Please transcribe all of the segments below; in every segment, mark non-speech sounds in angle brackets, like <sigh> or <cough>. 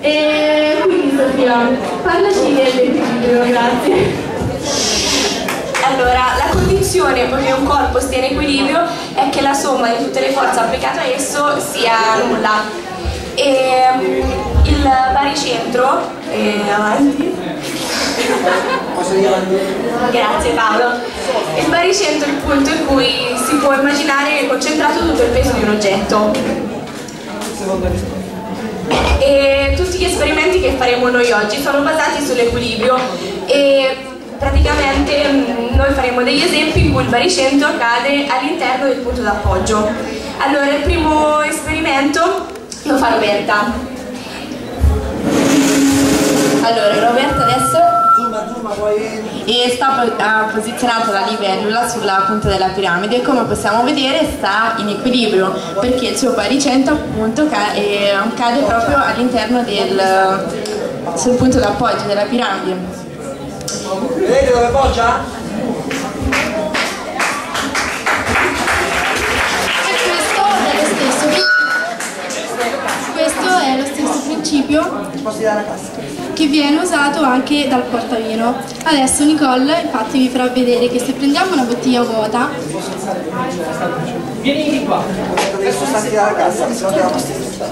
E quindi Sofia, parlaci dell'equilibrio, grazie. Allora, la condizione perché un corpo stia in equilibrio è che la somma di tutte le forze applicate a esso sia nulla. E mm, il baricentro, eh, avanti. Grazie Paolo. Il baricentro è il punto in cui si può immaginare concentrato tutto il peso di un oggetto. E tutti gli esperimenti che faremo noi oggi sono basati sull'equilibrio e praticamente mm, noi faremo degli esempi in cui il baricentro cade all'interno del punto d'appoggio. Allora, il primo esperimento lo fa Roberta. Allora, Roberta adesso e sta po- ha posizionato la livellula sulla punta della piramide e come possiamo vedere sta in equilibrio perché il suo baricentro appunto ca- eh, cade proprio all'interno del sul punto d'appoggio della piramide. Vedete dove poggia? Questo è lo stesso, questo è lo stesso principio che viene usato anche dal portavino. Adesso Nicole infatti vi farà vedere che se prendiamo una bottiglia vuota Vieni qua. Adesso sta tirare la cassa,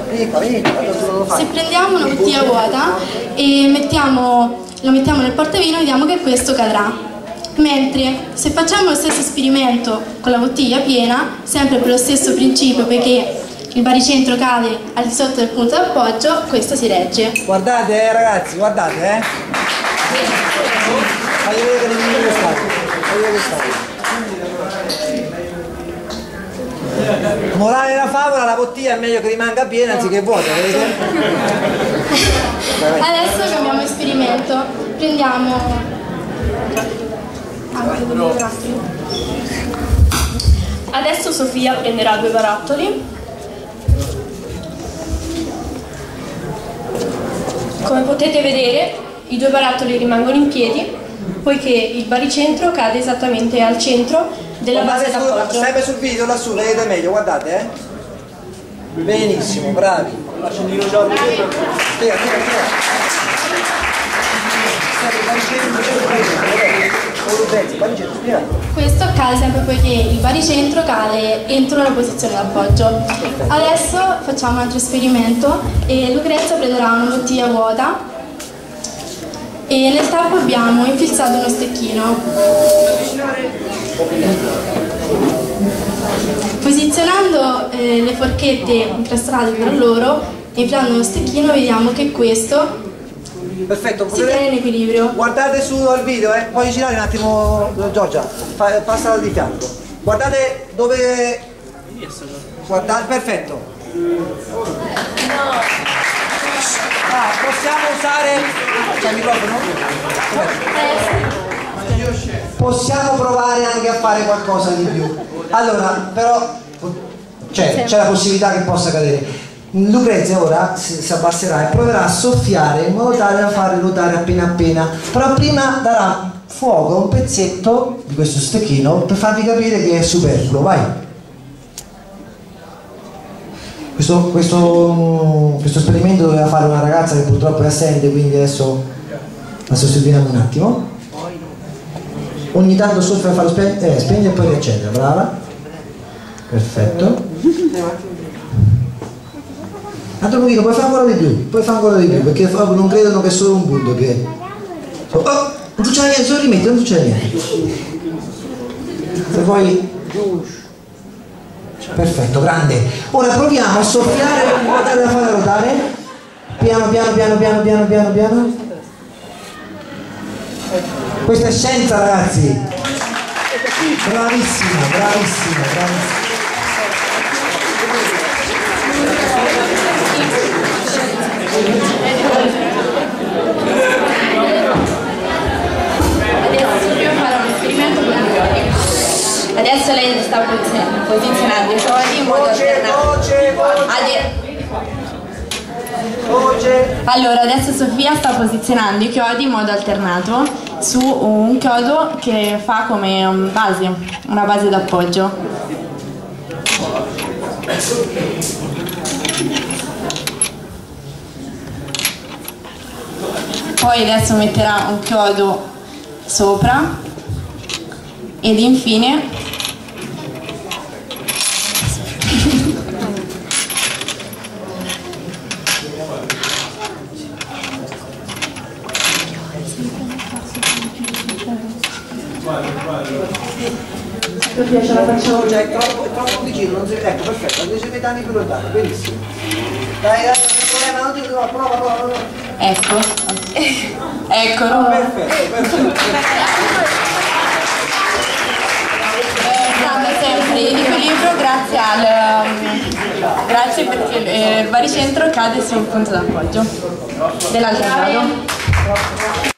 Vieni qua, vieni qua, se prendiamo una bottiglia vuota e mettiamo, lo mettiamo nel portavino vediamo che questo cadrà. Mentre se facciamo lo stesso esperimento con la bottiglia piena, sempre per lo stesso principio perché il baricentro cade al di sotto del punto d'appoggio, questo si regge. Guardate eh, ragazzi, guardate eh. Fagli vedere che che state. Fagli vedere che state. Morale della favola, la bottiglia è meglio che rimanga piena anziché vuota, vedete? Adesso cambiamo esperimento, prendiamo anche due barattoli. Adesso Sofia prenderà due barattoli. Come potete vedere, i due barattoli rimangono in piedi poiché il baricentro cade esattamente al centro della base Guardate su, d'appoggio. sempre sul video lassù, vedete meglio, guardate eh. Benissimo, bravi. L'accendino già Spiega, spiega, spiega. Questo accade sempre poiché il baricentro cade entro la posizione d'appoggio. Adesso facciamo un altro esperimento e Lucrezia prenderà una bottiglia vuota e nel tappo abbiamo infilzato uno stecchino. Posizionando eh, le forchette incastrate tra loro e infilando uno stecchino vediamo che questo Perfetto, si tiene in equilibrio. Guardate su al video, eh. puoi girare un attimo Giorgia, fa, passala di fianco. Guardate dove. Guardate, perfetto. Ah, possiamo usare. C'è il microfono? Possiamo provare anche a fare qualcosa di più. Allora, però c'è la possibilità che possa cadere. Lucrezia ora si, abbasserà e proverà a soffiare in modo tale da farle ruotare appena appena. Però prima darà fuoco a un pezzetto di questo stecchino per farvi capire che è superfluo. Vai! Questo, questo, questo esperimento doveva fare una ragazza che purtroppo è assente, quindi adesso la sostituiamo un attimo. Ogni tanto soffia a farlo spegnere, eh, e poi riaccende, brava. Perfetto. <laughs> Altro pochino, puoi fare ancora di più, puoi fare ancora di più, perché non credono che è solo un punto che. Oh, non succede niente, solo rimetti, non succede niente. Se vuoi. Perfetto, grande. Ora proviamo a soffiare da farla ruotare. Piano piano piano piano piano piano piano. Questa è scienza ragazzi. Bravissima, bravissima, bravissima. Adesso Sofia farà un esperimento con i chiodi. Adesso lei sta posi- posizionando i chiodi in modo alternato. Allora, adesso Sofia sta posizionando i chiodi in modo alternato su un chiodo che fa come base, una base d'appoggio. Poi adesso metterà un chiodo sopra ed infine Perché ce la facciamo cioè, è troppo, è troppo vicino, non si ecco perfetto, invece metà più lontano, benissimo. Dai, dai, ecco. Ecco. Perfetto, perfetto. stando sempre in equilibrio grazie al um, grazie perché eh, il baricentro cade sul punto d'appoggio dell'altro grado